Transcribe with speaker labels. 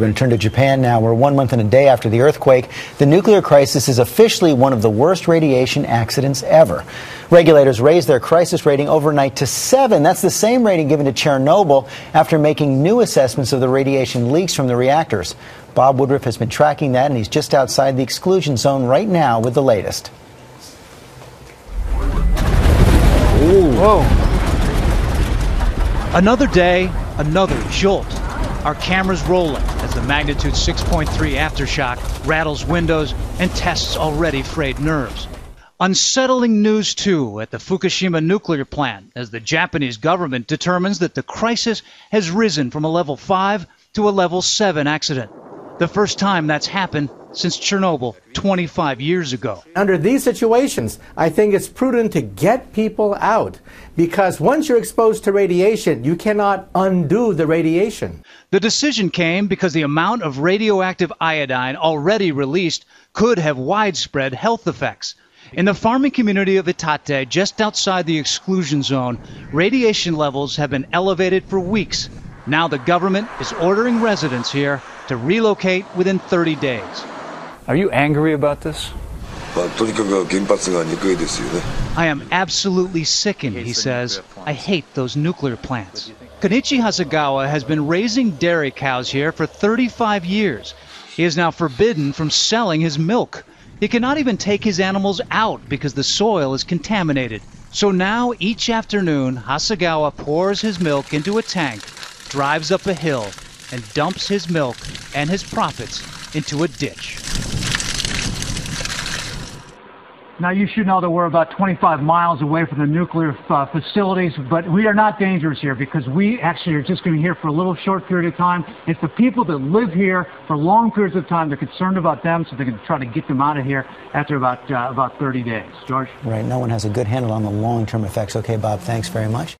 Speaker 1: We're going to turn to Japan now. We're one month and a day after the earthquake. The nuclear crisis is officially one of the worst radiation accidents ever. Regulators raised their crisis rating overnight to seven. That's the same rating given to Chernobyl after making new assessments of the radiation leaks from the reactors. Bob Woodruff has been tracking that, and he's just outside the exclusion zone right now with the latest.
Speaker 2: Ooh. Whoa. Another day, another jolt. Our cameras rolling the magnitude 6.3 aftershock rattles windows and tests already frayed nerves. Unsettling news, too, at the Fukushima nuclear plant as the Japanese government determines that the crisis has risen from a level 5 to a level 7 accident. The first time that's happened since Chernobyl 25 years ago.
Speaker 3: Under these situations, I think it's prudent to get people out because once you're exposed to radiation, you cannot undo the radiation.
Speaker 2: The decision came because the amount of radioactive iodine already released could have widespread health effects. In the farming community of Iitate, just outside the exclusion zone, radiation levels have been elevated for weeks. Now the government is ordering residents here to relocate within 30 days.
Speaker 4: Are you angry about this?
Speaker 2: I am absolutely sickened, he says. I hate those nuclear plants. Kenichi Hasegawa has been raising dairy cows here for 35 years. He is now forbidden from selling his milk. He cannot even take his animals out because the soil is contaminated. So now, each afternoon, Hasegawa pours his milk into a tank, drives up a hill, and dumps his milk and his profits into a ditch.
Speaker 5: Now, you should know that we're about 25 miles away from the nuclear uh, facilities, but we are not dangerous here because we actually are just going to be here for a little short period of time. It's the people that live here for long periods of time. They're concerned about them, so they're going to try to get them out of here after about, uh, about 30 days. George?
Speaker 1: Right. No one has a good handle on the long term effects. Okay, Bob, thanks very much.